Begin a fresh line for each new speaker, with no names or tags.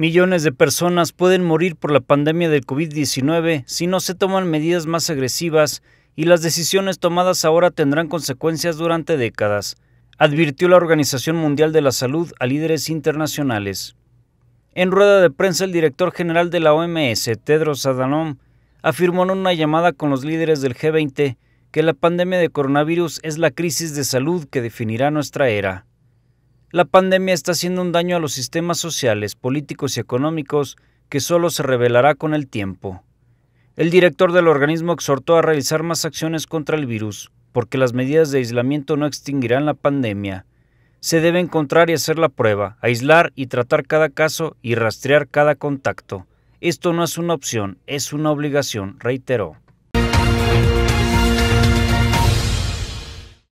Millones de personas pueden morir por la pandemia del COVID-19 si no se toman medidas más agresivas y las decisiones tomadas ahora tendrán consecuencias durante décadas, advirtió la Organización Mundial de la Salud a líderes internacionales. En rueda de prensa, el director general de la OMS, Tedros Adhanom, afirmó en una llamada con los líderes del G20 que la pandemia de coronavirus es la crisis de salud que definirá nuestra era. La pandemia está haciendo un daño a los sistemas sociales, políticos y económicos que solo se revelará con el tiempo. El director del organismo exhortó a realizar más acciones contra el virus, porque las medidas de aislamiento no extinguirán la pandemia. Se debe encontrar y hacer la prueba, aislar y tratar cada caso y rastrear cada contacto. Esto no es una opción, es una obligación, reiteró.